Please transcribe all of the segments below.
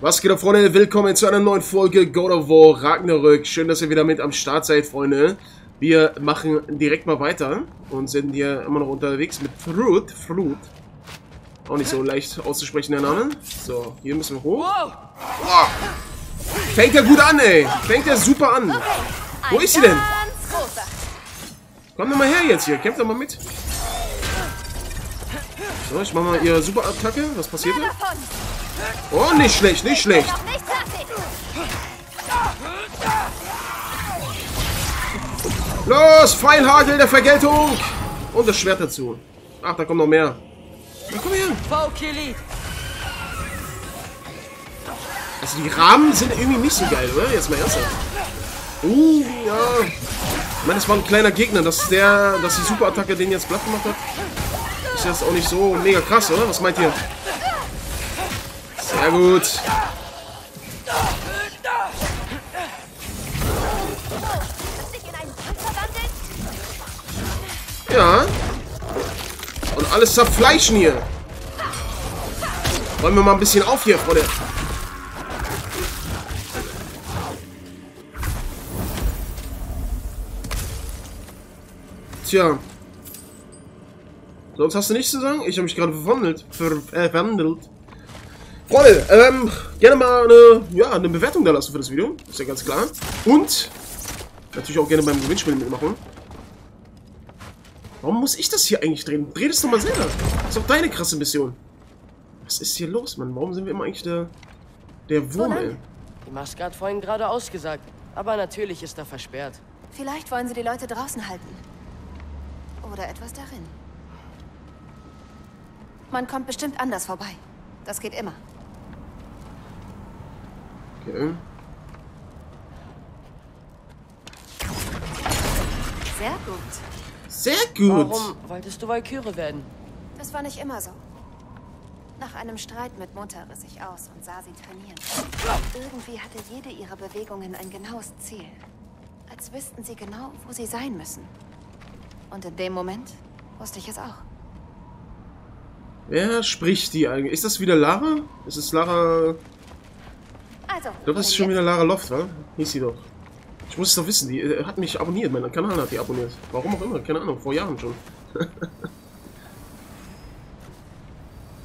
Was geht ab, Freunde? Willkommen zu einer neuen Folge God of War Ragnarök. Schön, dass ihr wieder mit am Start seid, Freunde. Wir machen direkt mal weiter und sind hier immer noch unterwegs mit Fruit. Fruit. Auch nicht so leicht auszusprechen, der Name. So, hier müssen wir hoch. Oh. Fängt ja gut an, ey. Fängt ja super an. Wo ist sie denn? Komm doch mal her jetzt hier. Kämpft doch mal mit. So, ich mach mal ihre Super-Attacke. Was passiert da? Oh, nicht schlecht, nicht schlecht. Los, Pfeilhagel der Vergeltung. Und das Schwert dazu. Ach, da kommt noch mehr. Na, komm her. Also die Rahmen sind irgendwie nicht so geil, oder? Jetzt mal ernsthaft. Uh, ja. Ich meine, das war ein kleiner Gegner, dass der, dass die Superattacke den jetzt platt gemacht hat. Ist jetzt auch nicht so mega krass, oder? Was meint ihr? Sehr gut. Ja. Und alles zerfleischen hier. Räumen wir mal ein bisschen auf hier, Freunde. Tja. Sonst hast du nichts zu sagen? Ich habe mich gerade verwandelt. Ver äh, verwandelt. Freunde, ähm, gerne mal eine, ja, eine Bewertung da lassen für das Video. Ist ja ganz klar. Und natürlich auch gerne beim Gewinnspiel mitmachen. Warum muss ich das hier eigentlich drehen? Dreh das doch mal selber. Das ist doch deine krasse Mission. Was ist hier los, Mann? Warum sind wir immer eigentlich der, der Wurm, ey? Die Maske hat vorhin gerade ausgesagt. Aber natürlich ist er versperrt. Vielleicht wollen sie die Leute draußen halten. Oder etwas darin. Man kommt bestimmt anders vorbei. Das geht immer. Okay. Sehr gut. Sehr gut. Warum wolltest du Valkyrie werden? Das war nicht immer so. Nach einem Streit mit Mutter riss ich aus und sah sie trainieren. Irgendwie hatte jede ihrer Bewegungen ein genaues Ziel. Als wüssten sie genau, wo sie sein müssen. Und in dem Moment wusste ich es auch. Wer spricht die eigentlich? Ist das wieder Lara? Ist es Lara... Also, Ich glaube, das ist schon wieder Lara Loft, wa? Hieß sie doch. Ich muss es doch wissen, die äh, hat mich abonniert, mein Kanal hat die abonniert. Warum auch immer, keine Ahnung, vor Jahren schon.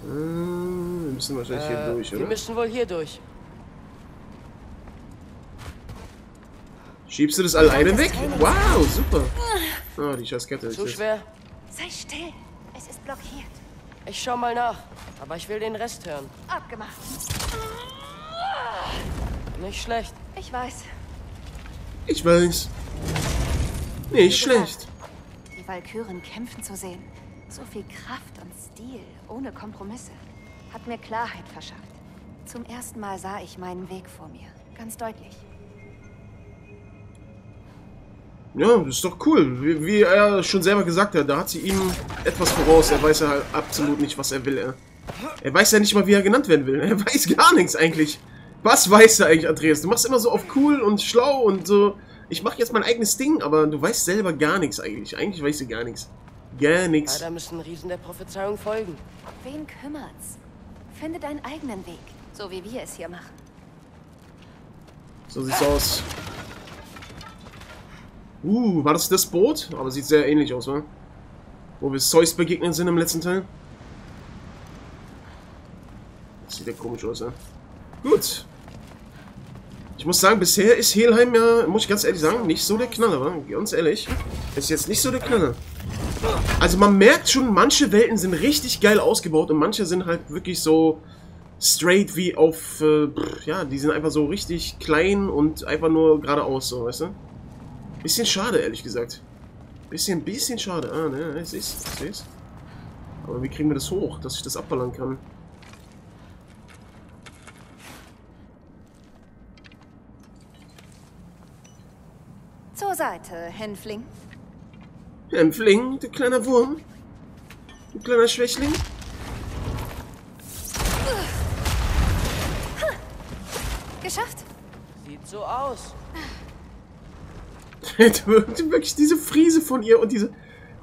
Äh, wir müssen wahrscheinlich hier Äh, durch, wir oder? müssen wohl hier durch. Schiebst du das alleine weg? Wow, super. Ah, die scheiß Kette. ist Zu das. schwer. Sei still. Es ist blockiert. Ich schau mal nach. Aber ich will den Rest hören. Abgemacht. Nicht schlecht. Ich weiß. Ich weiß. Nicht schlecht. Die Walküren kämpfen zu sehen. So viel Kraft und Stil, ohne Kompromisse. Hat mir Klarheit verschafft. Zum ersten Mal sah ich meinen Weg vor mir. Ganz deutlich. Ja, das ist doch cool. Wie, wie er schon selber gesagt hat, da hat sie ihm etwas voraus. Er weiß ja halt absolut nicht, was er will. Er, er weiß ja nicht mal, wie er genannt werden will. Er weiß gar nichts eigentlich. Was weiß er eigentlich, Andreas? Du machst immer so auf cool und schlau und so. Ich mache jetzt mein eigenes Ding, aber du weißt selber gar nichts eigentlich. Eigentlich weißt du gar nichts. Gar nichts. Leider müssen Riesen der Prophezeiung folgen. Wen kümmert's? Finde deinen eigenen Weg. So wie wir es hier machen. So sieht's aus. Uh, war das das Boot? Aber sieht sehr ähnlich aus, wa? Wo wir Zeus begegnet sind im letzten Teil. Das sieht ja komisch aus, ja. Gut. Ich muss sagen, bisher ist Helheim ja, muss ich ganz ehrlich sagen, nicht so der Knaller, wa? Ganz ehrlich. Ist jetzt nicht so der Knaller. Also man merkt schon, manche Welten sind richtig geil ausgebaut und manche sind halt wirklich so straight wie auf, äh, ja, die sind einfach so richtig klein und einfach nur geradeaus, so, weißt du? Bisschen schade, ehrlich gesagt. Bisschen, bisschen schade. Ah, ne, ich seh's, ich seh's. Aber wie kriegen wir das hoch, dass ich das abballern kann? Zur Seite, Hänfling. Hämpfling, du kleiner Wurm. Du kleiner Schwächling. Geschafft. Sieht so aus. Wirklich diese Friese von ihr und diese,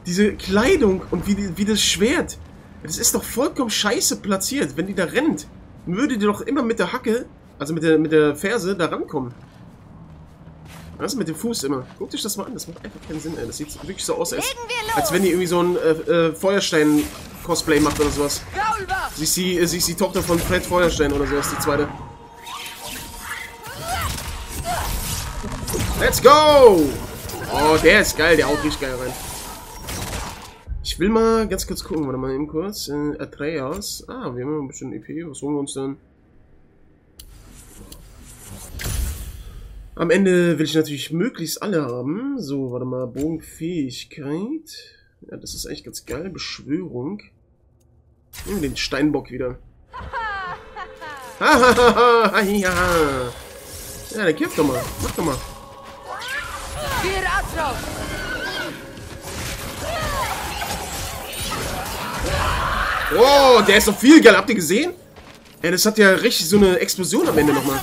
diese Kleidung und wie, die, wie das Schwert. Das ist doch vollkommen scheiße platziert, wenn die da rennt. würde die doch immer mit der Hacke, also mit der, mit der Ferse, da rankommen. Was mit dem Fuß immer? Guck dich das mal an, das macht einfach keinen Sinn, ey. Das sieht wirklich so aus, als, als wenn die irgendwie so ein äh, äh, Feuerstein-Cosplay macht oder sowas. Sie ist, die, äh, sie ist die Tochter von Fred Feuerstein oder sowas, die zweite. Let's go! Oh, der ist geil, der haut richtig geil rein. Ich will mal ganz kurz gucken, warte mal eben kurz. Äh, Atreus. Ah, wir haben ein bisschen EP. Was holen wir uns denn? Am Ende will ich natürlich möglichst alle haben. So, warte mal. Bogenfähigkeit. Ja, das ist eigentlich ganz geil. Beschwörung. Nehmen wir den Steinbock wieder. Hahaha, ja. Ja, dann kämpf doch mal. Mach doch mal. Atraum! Oh, der ist doch viel geil. Habt ihr gesehen? Ja, das hat ja richtig so eine Explosion am Ende nochmal.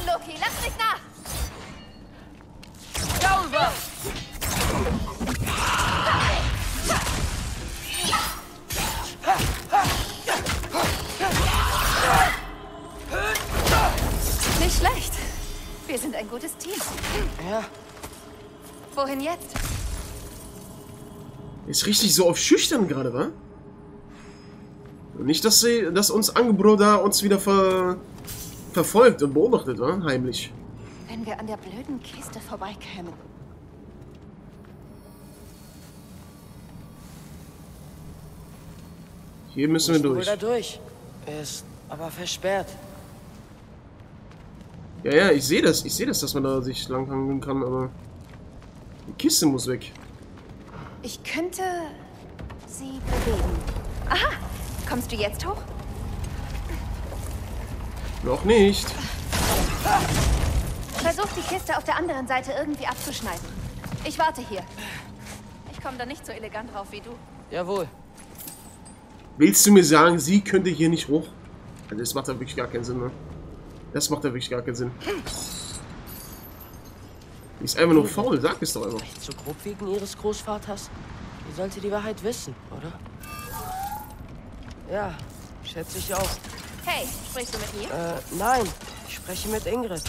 Wir sind ein gutes Team. Ja, Wohin jetzt? Ist richtig so auf schüchtern gerade, wa? Nicht, dass sie, dass uns Angebro da uns wieder ver, verfolgt und beobachtet, wa? Heimlich. Wenn wir an der blöden Kiste vorbeikämen. Hier müssen wir durch. Ist aber versperrt. Ja, ja, ich sehe das. Ich sehe das, dass man da sich langhangeln kann, aber die Kiste muss weg. Ich könnte sie bewegen. Aha! Kommst du jetzt hoch? Noch nicht. Versuch die Kiste auf der anderen Seite irgendwie abzuschneiden. Ich warte hier. Ich komme da nicht so elegant drauf wie du. Jawohl. Willst du mir sagen, sie könnte hier nicht hoch? Also das macht ja wirklich gar keinen Sinn, ne? Das macht ja wirklich gar keinen Sinn. Die ist einfach nur faul, sag es doch einfach. Echt so grob wegen ihres Großvaters? Die sollte die Wahrheit wissen, oder? Ja, schätze ich auch. Hey, sprichst du mit mir? Äh, nein. Ich spreche mit Ingrid.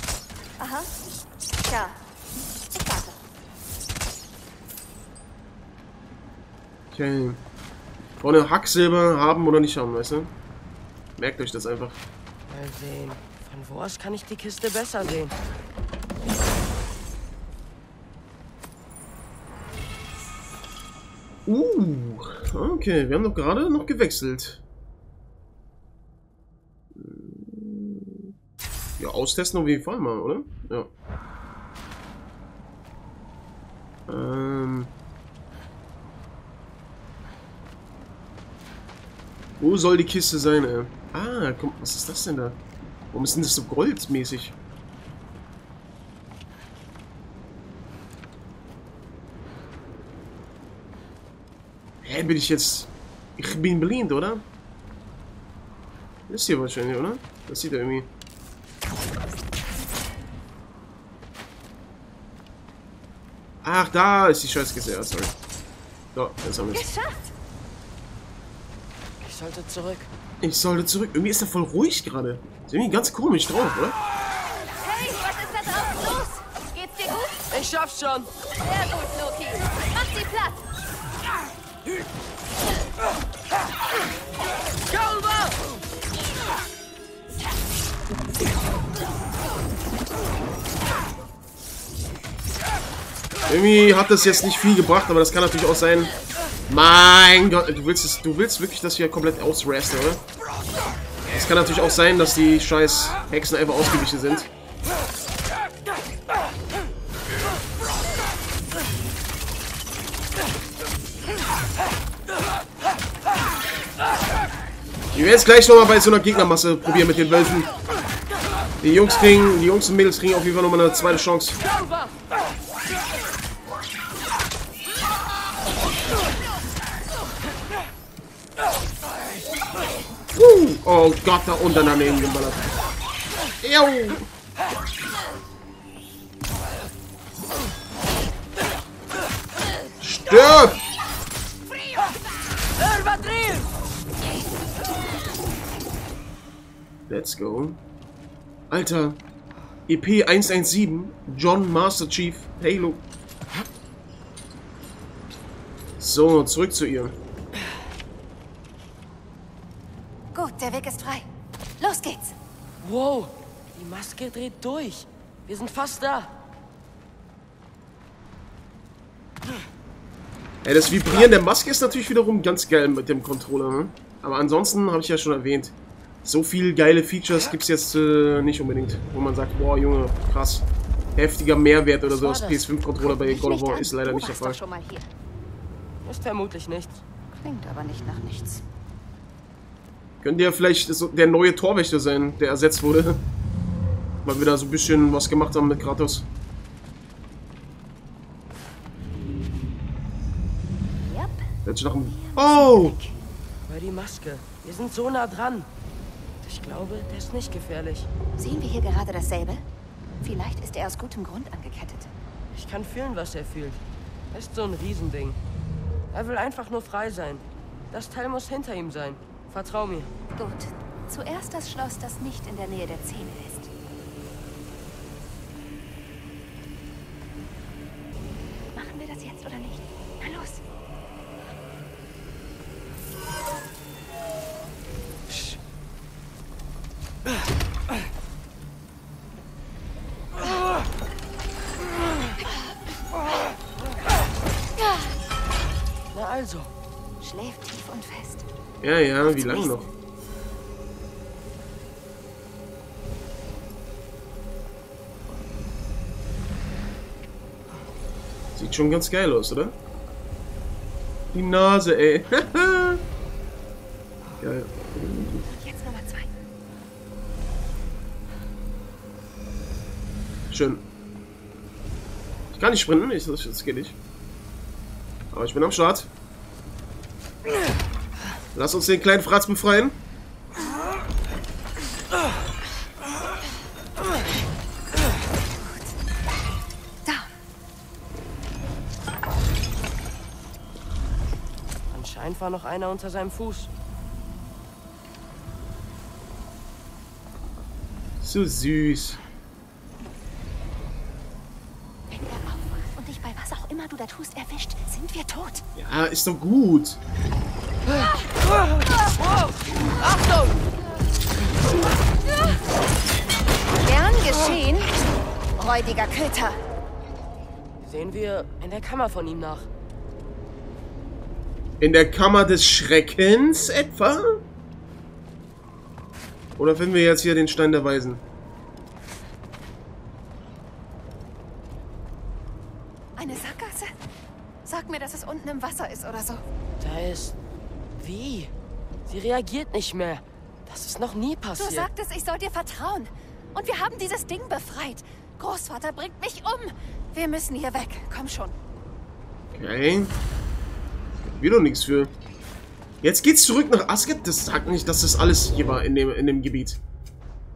Aha. Ja. Ich warte. Okay. Vorne Hacksilber haben oder nicht haben, weißt du? Merkt euch das einfach. Mal sehen. Von wo aus kann ich die Kiste besser sehen? Uh, okay, wir haben doch gerade noch gewechselt. Ja, austesten auf jeden Fall mal, oder? Ja. Ähm. Wo soll die Kiste sein, ey? Ah, komm, was ist das denn da? Warum ist denn das so goldmäßig? Hä, bin ich jetzt... Ich bin blind, oder? Das ist hier wahrscheinlich, oder? Das sieht er irgendwie... Ach, da ist die Scheißkiste. Ja, sorry. So, jetzt haben wir es. Ich sollte zurück. Ich sollte zurück. Irgendwie ist er voll ruhig gerade. Ist irgendwie ganz komisch drauf, oder? Hey, was ist da draußen los? Geht's dir gut? Ich schaff's schon. Sehr gut, Loki. Mach sie platt. Gaulbach! Irgendwie hat das jetzt nicht viel gebracht, aber das kann natürlich auch sein. Mein Gott, du willst es, du willst wirklich, dass wir komplett ausrasten, oder? Es kann natürlich auch sein, dass die scheiß Hexen einfach ausgewichen sind. Ich werde jetzt gleich nochmal bei so einer Gegnermasse probieren mit den Wölfen. Die Jungs kriegen, die Jungs und Mädels kriegen auf jeden Fall nochmal eine zweite Chance. Oh Gott, da unten daneben geballert. Ew. Stirb! Let's go. Alter. EP 117. John Master Chief. Halo. So, zurück zu ihr. Gut, der Weg ist frei. Los geht's. Wow, die Maske dreht durch. Wir sind fast da. Ja, das Vibrieren der Maske ist natürlich wiederum ganz geil mit dem Controller. Ne? Aber ansonsten habe ich ja schon erwähnt, so viel geile Features gibt es jetzt äh, nicht unbedingt, wo man sagt, boah Junge, krass, heftiger Mehrwert oder so als PS5-Controller bei God of War ist leider du nicht der Fall. doch schon mal hier. Ist vermutlich nichts. Klingt aber nicht nach nichts. Könnte ja vielleicht so der neue Torwächter sein, der ersetzt wurde. Weil wir da so ein bisschen was gemacht haben mit Kratos. Sich nach einem... Oh! Bei die Maske. Wir sind so nah dran. Ich glaube, der ist nicht gefährlich. Sehen wir hier gerade dasselbe? Vielleicht ist er aus gutem Grund angekettet. Ich kann fühlen, was er fühlt. Ist so ein Riesending. Er will einfach nur frei sein. Das Teil muss hinter ihm sein. Vertrau mir. Gut. Zuerst das Schloss, das nicht in der Nähe der Zähne ist. Ja, wie lange noch? Sieht schon ganz geil aus, oder? Die Nase, ey. geil. Jetzt Nummer zwei. Schön. Ich kann nicht sprinten, ich, das, das geht nicht. Aber ich bin am Start. Lass uns den kleinen Fratz befreien. Da. Anscheinend war noch einer unter seinem Fuß. So süß. Wenn er aufwacht und dich bei was auch immer du da tust erwischt, sind wir tot. Ja, ist doch gut. Achtung! Gern geschehen, räudiger Köter. Sehen wir in der Kammer von ihm nach. In der Kammer des Schreckens etwa? Oder finden wir jetzt hier den Stein der Weisen? Eine Sackgasse? Sag mir, dass es unten im Wasser ist oder so. Da ist... Wie? Sie reagiert nicht mehr. Das ist noch nie Du passiert. sagtest, ich soll dir vertrauen. Und wir haben dieses Ding befreit. Großvater bringt mich um. Wir müssen hier weg. Komm schon. Okay. Wieder nichts für. Jetzt geht's zurück nach Asgard. Das sagt nicht, dass das alles hier war in dem, in dem Gebiet.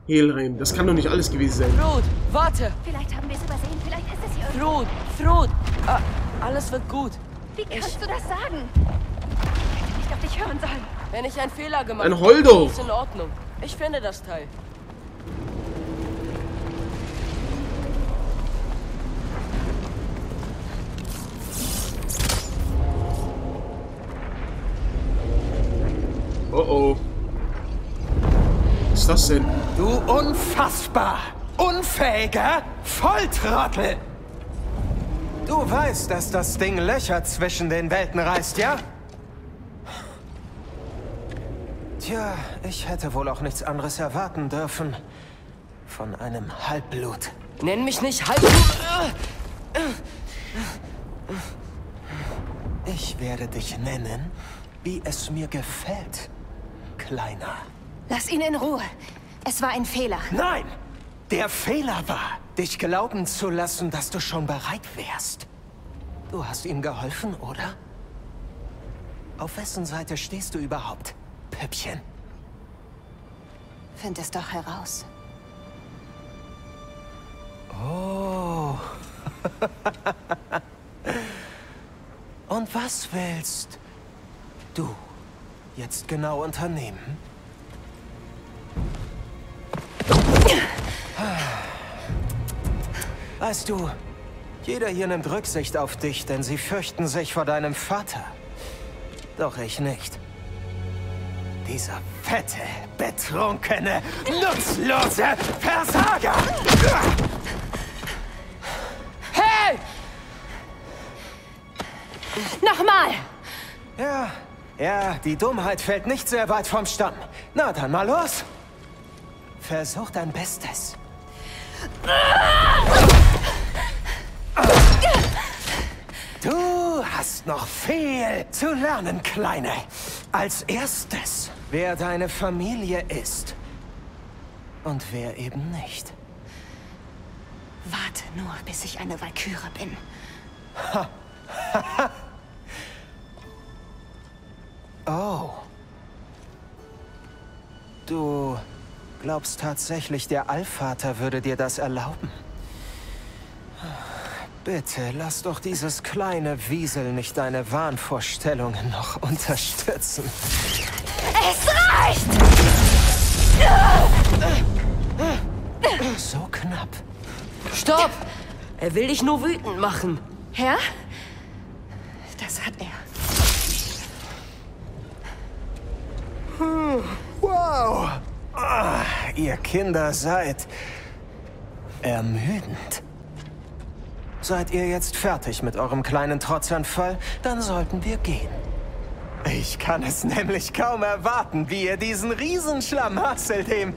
Helheim. Das kann doch nicht alles gewesen sein. Thrud, warte! Vielleicht haben wir es übersehen. Vielleicht ist es hier irgendwo. Thrud, Thrud! Ah, alles wird gut. Wie kannst du das sagen? Hätte ich doch dich hören sollen. Wenn ich einen Fehler gemacht Ein Holdo. ist in Ordnung. Ich finde das Teil. Oh oh. Was ist das denn? Du unfassbar unfähiger Volltrottel! Du weißt, dass das Ding Löcher zwischen den Welten reißt, ja? Tja, ich hätte wohl auch nichts anderes erwarten dürfen. Von einem Halbblut. Nenn mich nicht halb. Ich werde dich nennen, wie es mir gefällt, Kleiner. Lass ihn in Ruhe. Es war ein Fehler. Nein! Der Fehler war, dich glauben zu lassen, dass du schon bereit wärst. Du hast ihm geholfen, oder? Auf wessen Seite stehst du überhaupt, Püppchen? Find es doch heraus. Oh. Und was willst du jetzt genau unternehmen? Weißt du, jeder hier nimmt Rücksicht auf dich, denn sie fürchten sich vor deinem Vater. Doch ich nicht. Dieser fette, betrunkene, nutzlose Versager! Hey! Nochmal! Ja, ja, die Dummheit fällt nicht sehr weit vom Stamm. Na, dann mal los. Versuch dein Bestes. Du hast noch viel zu lernen, Kleine. Als erstes, wer deine Familie ist. Und wer eben nicht. Warte nur, bis ich eine Valkyrie bin. Oh. Du glaubst tatsächlich, der Allvater würde dir das erlauben? Bitte, lass doch dieses kleine Wiesel nicht deine Wahnvorstellungen noch unterstützen. Es reicht! So knapp. Stopp! Er will dich nur wütend machen. Ja? Das hat er. Wow! Ah, ihr Kinder seid ermüdend. Seid ihr jetzt fertig mit eurem kleinen Trotzanfall? Dann sollten wir gehen. Ich kann es nämlich kaum erwarten, wie ihr diesen Riesenschlamassel dem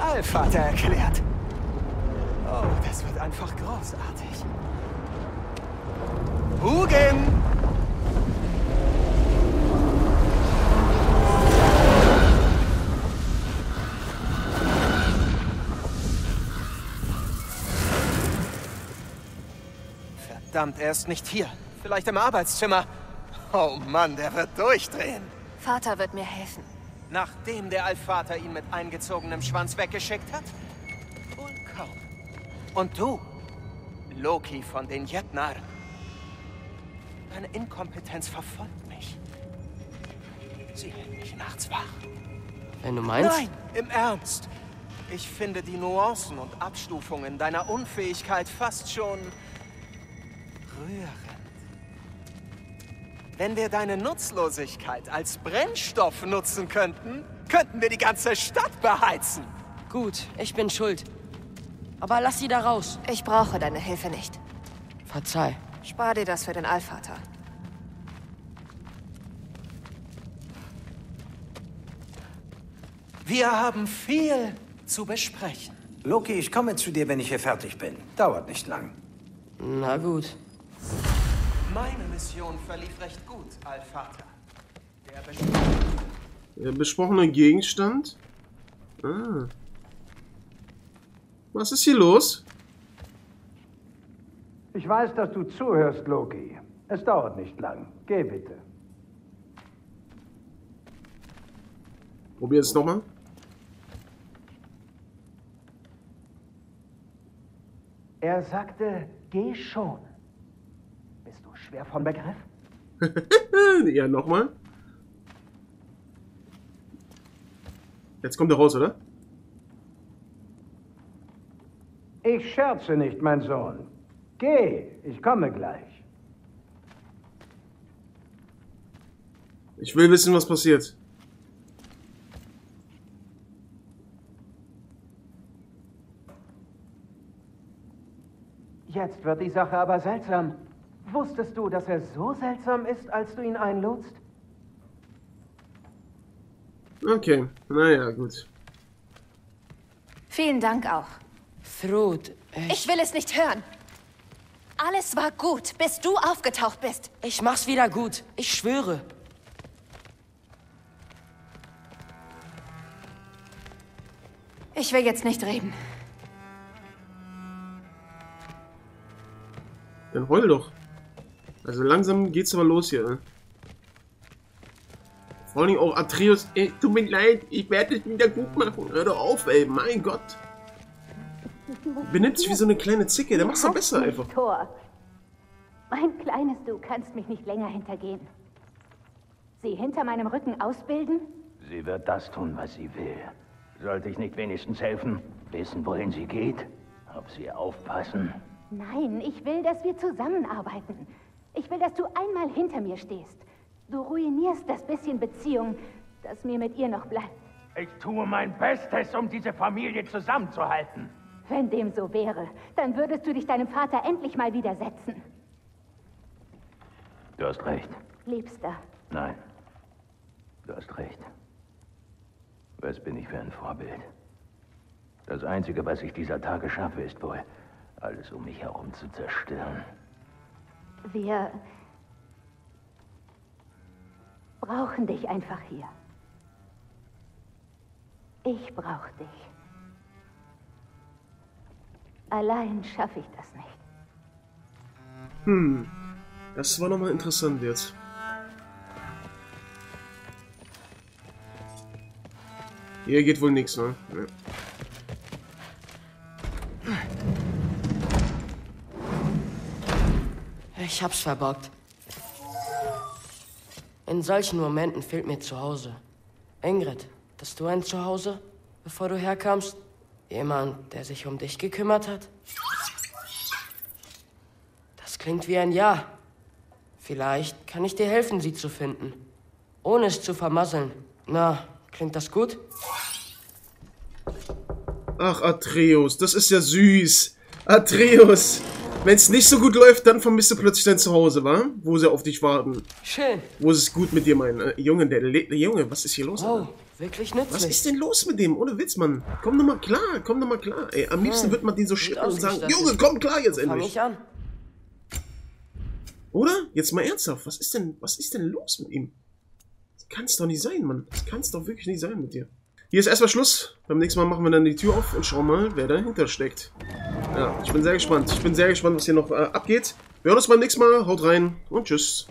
Allvater erklärt. Oh, das wird einfach großartig. Hugen! Verdammt, er ist nicht hier. Vielleicht im Arbeitszimmer. Oh Mann, der wird durchdrehen. Vater wird mir helfen. Nachdem der Allvater ihn mit eingezogenem Schwanz weggeschickt hat? Wohl kaum. Und du, Loki von den Jetnar. Deine Inkompetenz verfolgt mich. Sie hält mich nachts wach. Wenn du meinst. Nein, im Ernst. Ich finde die Nuancen und Abstufungen deiner Unfähigkeit fast schon rührend. Wenn wir deine Nutzlosigkeit als Brennstoff nutzen könnten, könnten wir die ganze Stadt beheizen. Gut, ich bin schuld. Aber lass sie da raus. Ich brauche deine Hilfe nicht. Verzeih. Spar dir das für den Allvater. Wir haben viel zu besprechen. Loki, ich komme zu dir, wenn ich hier fertig bin. Dauert nicht lang. Na gut. Meine Mission verlief recht gut, Allvater. Der Bes Der besprochene Gegenstand. Ah. Was ist hier los? Ich weiß, dass du zuhörst, Loki. Es dauert nicht lang. Geh bitte. Probier es nochmal. Er sagte, geh schon. Schwer von Begriff? ja, nochmal. Jetzt kommt er raus, oder? Ich scherze nicht, mein Sohn. Geh, ich komme gleich. Ich will wissen, was passiert. Jetzt wird die Sache aber seltsam. Wusstest du, dass er so seltsam ist, als du ihn einludst? Okay, naja, gut. Vielen Dank auch. Thrud, ich, Ich will es nicht hören. Alles war gut, bis du aufgetaucht bist. ich mach's wieder gut. Ich schwöre. Ich will jetzt nicht reden. Dann heul doch. Also langsam geht's aber los hier. ne? Vor allem auch Atreus. Ey, tut mir leid, ich werde es wieder gut machen. Hör doch auf, ey, mein Gott. Benimmt sich wie so eine kleine Zicke, der macht's doch besser einfach. Tor. Mein kleines Du kannst mich nicht länger hintergehen. Sie hinter meinem Rücken ausbilden? Sie wird das tun, was sie will. Sollte ich nicht wenigstens helfen? Wissen, wohin sie geht? Auf sie aufpassen? Nein, ich will, dass wir zusammenarbeiten. Ich will, dass du einmal hinter mir stehst. Du ruinierst das bisschen Beziehung, das mir mit ihr noch bleibt. Ich tue mein Bestes, um diese Familie zusammenzuhalten. Wenn dem so wäre, dann würdest du dich deinem Vater endlich mal widersetzen. Du hast recht. Liebster, Nein. Du hast recht. Was bin ich für ein Vorbild? Das Einzige, was ich dieser Tage schaffe, ist wohl, alles um mich herum zu zerstören. Wir brauchen dich einfach hier. Ich brauche dich. Allein schaffe ich das nicht. Hm. Das war nochmal interessant jetzt. Hier geht wohl nichts, ne? Ja. Ich hab's verbockt. In solchen Momenten fehlt mir zu Hause. Ingrid, hast du ein Zuhause, bevor du herkamst? Jemand, der sich um dich gekümmert hat? Das klingt wie ein Ja. Vielleicht kann ich dir helfen, sie zu finden. Ohne es zu vermasseln. Na, klingt das gut? Ach, Atreus, das ist ja süß. Atreus. Wenn es nicht so gut läuft, dann vermisst du plötzlich dein Zuhause, wa? Wo sie auf dich warten. Schön. Wo sie es gut mit dir meinen. Äh, Junge, der, der Junge, was ist hier los? Oh, Alter? wirklich Was nützlich. ist denn los mit dem? Ohne Witz, Mann. Komm doch mal klar, komm doch mal klar. Ey, am liebsten Hm, wird man den so gut schippen und sagen. Junge, komm klar jetzt Fang endlich. ich an. Oder? Jetzt mal ernsthaft, was ist denn, was ist denn los mit ihm? Das kann's doch nicht sein, Mann. Das kann's doch wirklich nicht sein mit dir. Hier ist erstmal Schluss. Beim nächsten Mal machen wir dann die Tür auf und schauen mal, wer dahinter steckt. Ja, ich bin sehr gespannt. Ich bin sehr gespannt, was hier noch äh, abgeht. Wir hören uns beim nächsten Mal. Haut rein und tschüss.